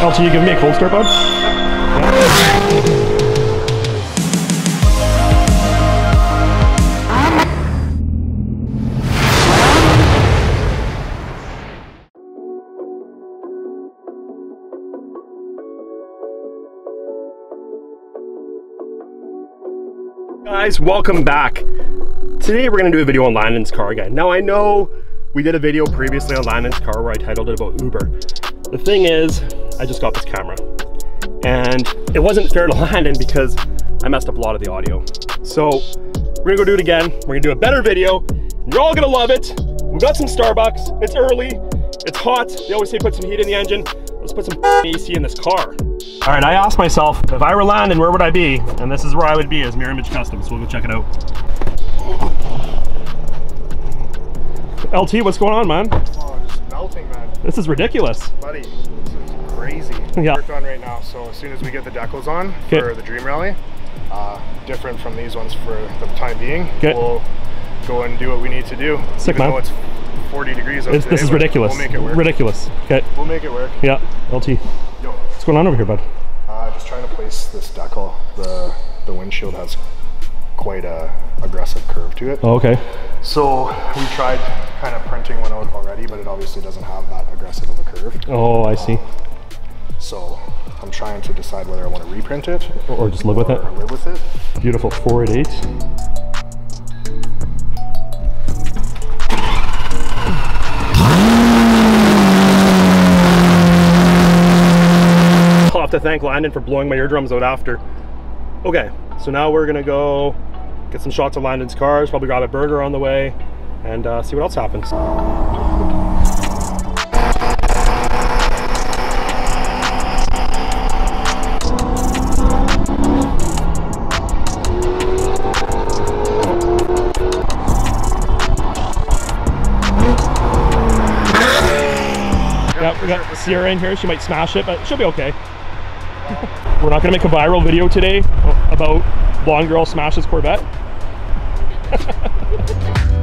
LT, you giving me a cold start, bud? Guys, welcome back. Today we're gonna do a video on Landon's car again. Now I know we did a video previously on Landon's car where I titled it about Uber. The thing is, I just got this camera and it wasn't fair to Landon because I messed up a lot of the audio. So we're gonna go do it again. We're gonna do a better video. You're all gonna love it. We got some Starbucks. It's early. It's hot. They always say put some heat in the engine. Let's put some AC in this car. All right, I asked myself, if I were Landon, where would I be? And this is where I would be as Mirror Image Custom, so we'll go check it out. LT, what's going on, man? Oh, just melting, man. This is ridiculous. Buddy, is crazy. Yeah. Worked on right now, so as soon as we get the decals on Okay. for the Dream Rally, uh, different from these ones for the time being, Okay. we'll go and do what we need to do. Sick, even man. though it's 40 degrees out this is ridiculous. We'll make it work. Ridiculous. Okay. We'll make it work. Yeah, LT. Yo. What's going on over here, bud? Uh, just trying to place this decal. The the windshield has quite a aggressive curve to it. Oh, okay. So we tried kind of printing one out already, but it obviously doesn't have that aggressive of a curve. Oh, I see. So I'm trying to decide whether I want to reprint it Or just live with it. live with it. Beautiful 488. I'll have to thank Landon for blowing my eardrums out after. Okay, so now we're gonna go get some shots of Landon's cars, probably grab a burger on the way, and uh, see what else happens. We got Sierra in here. She might smash it, but she'll be okay. We're not gonna make a viral video today about blonde girl smashes Corvette.